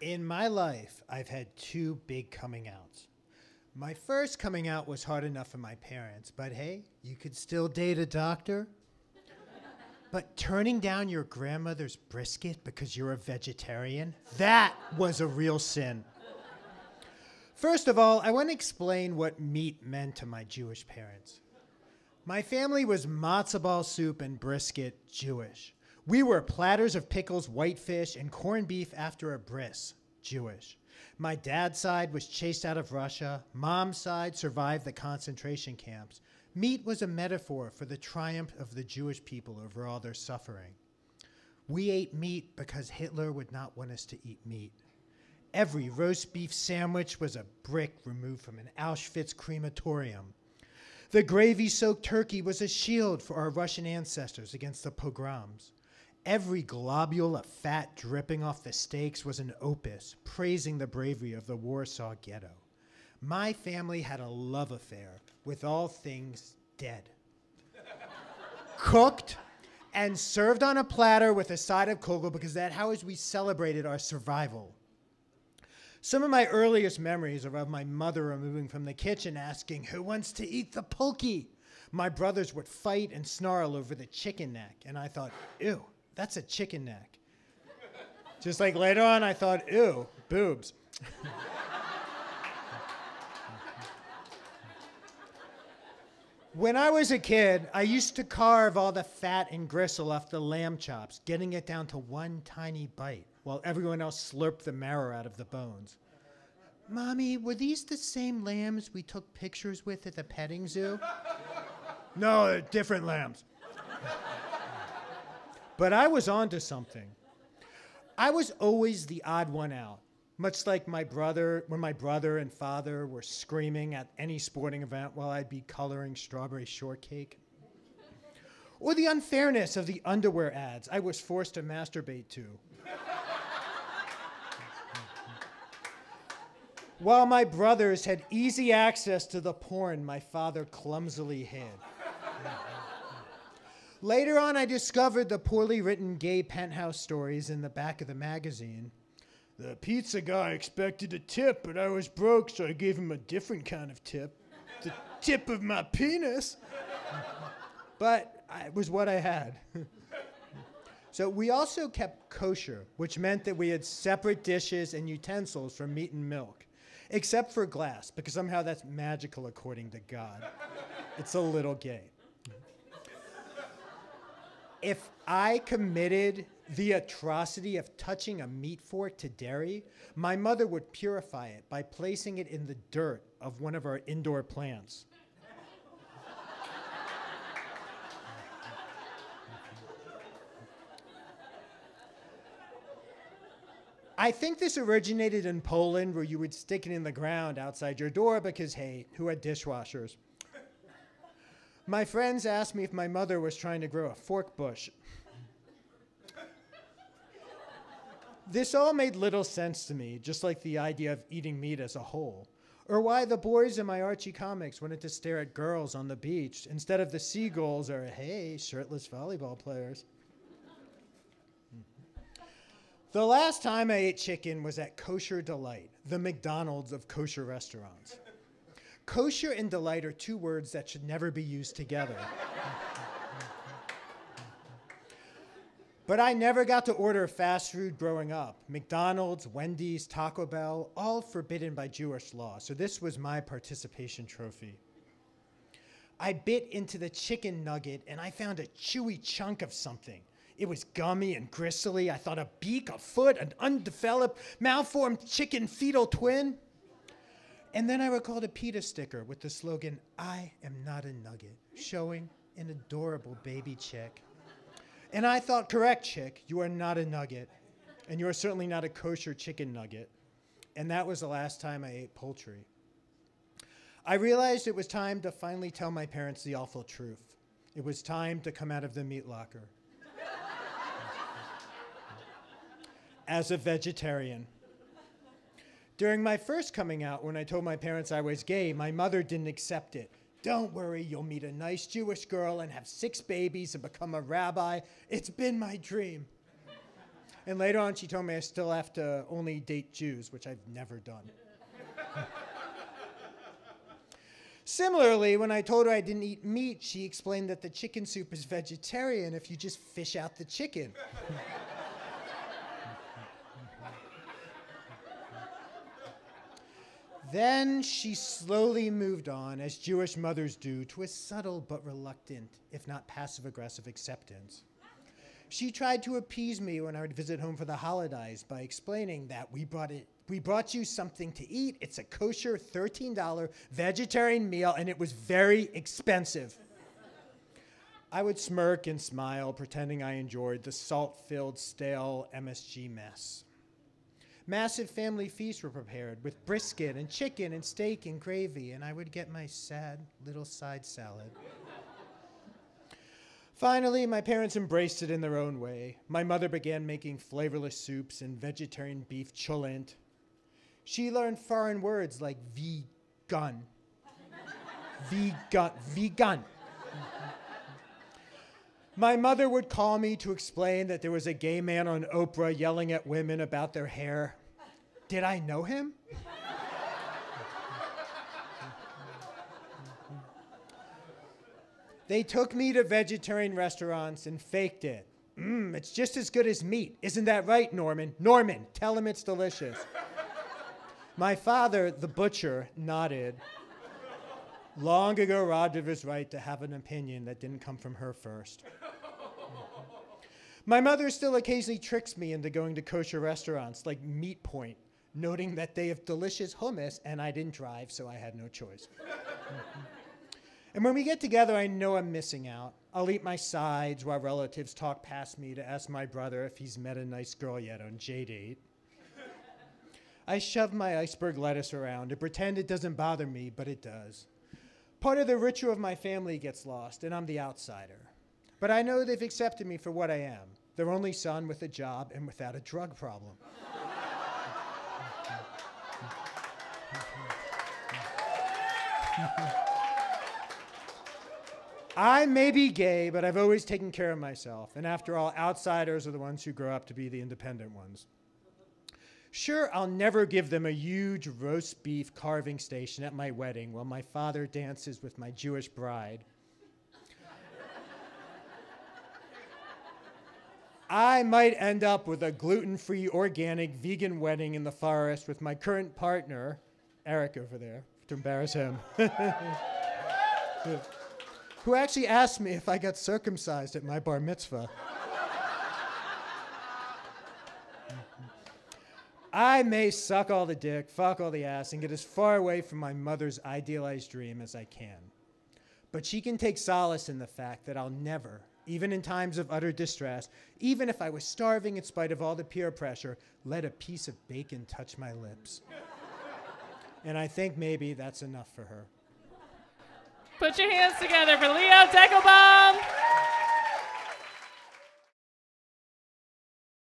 In my life, I've had two big coming outs. My first coming out was hard enough for my parents, but hey, you could still date a doctor. But turning down your grandmother's brisket because you're a vegetarian, that was a real sin. First of all, I want to explain what meat meant to my Jewish parents. My family was matzo ball soup and brisket Jewish. We were platters of pickles, whitefish, and corned beef after a bris Jewish. My dad's side was chased out of Russia. Mom's side survived the concentration camps. Meat was a metaphor for the triumph of the Jewish people over all their suffering. We ate meat because Hitler would not want us to eat meat. Every roast beef sandwich was a brick removed from an Auschwitz crematorium. The gravy soaked turkey was a shield for our Russian ancestors against the pogroms. Every globule of fat dripping off the steaks was an opus praising the bravery of the Warsaw Ghetto. My family had a love affair with all things dead. Cooked and served on a platter with a side of kugel because that's how we celebrated our survival. Some of my earliest memories are of my mother removing from the kitchen asking, Who wants to eat the pulky? My brothers would fight and snarl over the chicken neck, and I thought, Ew, that's a chicken neck. Just like later on, I thought, Ew, boobs. When I was a kid, I used to carve all the fat and gristle off the lamb chops, getting it down to one tiny bite, while everyone else slurped the marrow out of the bones. Mommy, were these the same lambs we took pictures with at the petting zoo? no, they're different lambs. But I was onto something. I was always the odd one out. Much like my brother, when my brother and father were screaming at any sporting event while I'd be coloring strawberry shortcake. Or the unfairness of the underwear ads I was forced to masturbate to. While my brothers had easy access to the porn my father clumsily hid. Later on, I discovered the poorly written gay penthouse stories in the back of the magazine. The pizza guy expected a tip, but I was broke, so I gave him a different kind of tip. The tip of my penis. but it was what I had. so we also kept kosher, which meant that we had separate dishes and utensils for meat and milk, except for glass, because somehow that's magical according to God. it's a little gay. If I committed the atrocity of touching a meat fork to dairy, my mother would purify it by placing it in the dirt of one of our indoor plants. I think this originated in Poland where you would stick it in the ground outside your door because, hey, who had dishwashers? My friends asked me if my mother was trying to grow a fork bush. This all made little sense to me, just like the idea of eating meat as a whole. Or why the boys in my Archie comics wanted to stare at girls on the beach instead of the seagulls or, hey, shirtless volleyball players. Mm-hmm. The last time I ate chicken was at Kosher Delight, the McDonald's of kosher restaurants. Kosher and delight are two words that should never be used together. But I never got to order fast food growing up. McDonald's, Wendy's, Taco Bell, all forbidden by Jewish law. So this was my participation trophy. I bit into the chicken nugget and I found a chewy chunk of something. It was gummy and gristly. I thought a beak, a foot, an undeveloped, malformed chicken fetal twin. And then I recalled a PETA sticker with the slogan, I am not a nugget, showing an adorable baby chick. And I thought, correct, chick, you are not a nugget. And you are certainly not a kosher chicken nugget. And that was the last time I ate poultry. I realized it was time to finally tell my parents the awful truth. It was time to come out of the meat locker. As a vegetarian. During my first coming out, when I told my parents I was gay, my mother didn't accept it. Don't worry, you'll meet a nice Jewish girl and have six babies and become a rabbi. It's been my dream. And later on, she told me I still have to only date Jews, which I've never done. Similarly, when I told her I didn't eat meat, she explained that the chicken soup is vegetarian if you just fish out the chicken. Then she slowly moved on, as Jewish mothers do, to a subtle but reluctant, if not passive aggressive, acceptance. She tried to appease me when I would visit home for the holidays by explaining that we brought it we brought you something to eat. It's a kosher $13 vegetarian meal, and it was very expensive. I would smirk and smile, pretending I enjoyed the salt filled, stale MSG mess. Massive family feasts were prepared with brisket and chicken and steak and gravy, and I would get my sad little side salad. Finally, my parents embraced it in their own way. My mother began making flavorless soups and vegetarian beef cholent. She learned foreign words like vegan, vegan, vegan. My mother would call me to explain that there was a gay man on Oprah yelling at women about their hair. Did I know him? They took me to vegetarian restaurants and faked it. Mmm, it's just as good as meat. Isn't that right, Norman? Norman, tell him it's delicious. My father, the butcher, nodded. Long ago of his right to have an opinion that didn't come from her first. My mother still occasionally tricks me into going to kosher restaurants like Meat Point, noting that they have delicious hummus and I didn't drive, so I had no choice. And when we get together, I know I'm missing out. I'll eat my sides while relatives talk past me to ask my brother if he's met a nice girl yet on JDate. I shove my iceberg lettuce around and pretend it doesn't bother me, but it does. Part of the ritual of my family gets lost, and I'm the outsider. But I know they've accepted me for what I am their only son with a job and without a drug problem. I may be gay, but I've always taken care of myself. And after all, outsiders are the ones who grow up to be the independent ones. Sure, I'll never give them a huge roast beef carving station at my wedding while my father dances with my Jewish bride. I might end up with a gluten free, organic, vegan wedding in the forest with my current partner, Eric over there, to embarrass him. who actually asked me if I got circumcised at my bar mitzvah. I may suck all the dick, fuck all the ass, and get as far away from my mother's idealized dream as I can. But she can take solace in the fact that I'll never, even in times of utter distress, even if I was starving in spite of all the peer pressure, let a piece of bacon touch my lips. And I think maybe that's enough for her. Put your hands together for Leon Dekelbaum.